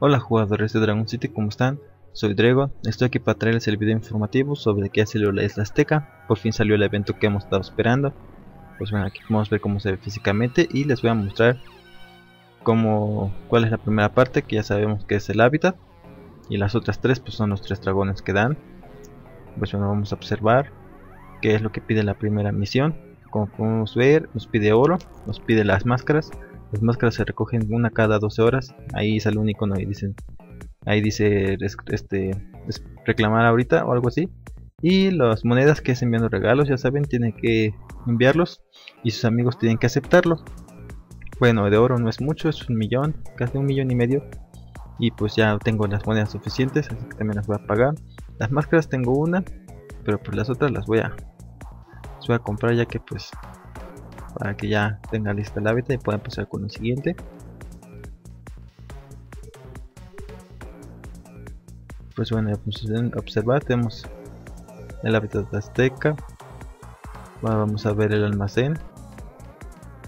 Hola jugadores de Dragon City, ¿cómo están? Soy Dragon, estoy aquí para traerles el video informativo sobre qué salió la isla Azteca Por fin salió el evento que hemos estado esperando. Pues bueno, aquí a ver cómo se ve físicamente y les voy a mostrar cómo, cuál es la primera parte que ya sabemos que es el hábitat Y las otras tres pues son los tres dragones que dan. Pues bueno, vamos a observar qué es lo que pide la primera misión. Como podemos ver, nos pide oro, nos pide las máscaras las máscaras se recogen una cada 12 horas. Ahí sale un icono y dicen. Ahí dice este reclamar ahorita o algo así. Y las monedas que es enviando regalos, ya saben, tienen que enviarlos y sus amigos tienen que aceptarlo. Bueno, de oro no es mucho, es un millón, casi un millón y medio. Y pues ya tengo las monedas suficientes, así que también las voy a pagar. Las máscaras tengo una, pero pues las otras las voy a, las voy a comprar ya que pues para que ya tenga lista el hábitat y pueda empezar con el siguiente. Pues bueno observar tenemos el hábitat de azteca vamos a ver el almacén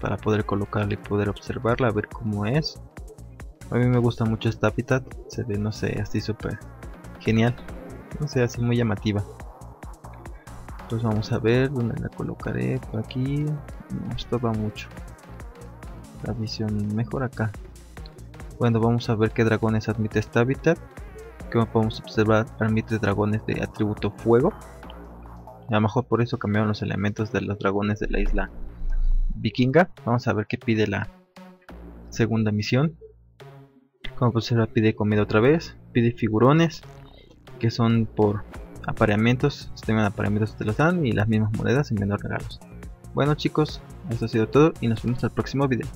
para poder colocarla y poder observarla a ver cómo es. A mí me gusta mucho esta hábitat se ve no sé así súper genial no sé así muy llamativa pues vamos a ver dónde la colocaré por aquí. Esto va mucho la visión mejor acá. Bueno vamos a ver qué dragones admite este hábitat. Como podemos observar admite dragones de atributo fuego. A lo mejor por eso cambiaron los elementos de los dragones de la isla vikinga. Vamos a ver qué pide la segunda misión. Como observar pide comida otra vez. Pide figurones que son por apareamientos, sistema de apareamientos te los dan y las mismas monedas enviando regalos. Bueno chicos, eso ha sido todo y nos vemos el próximo video.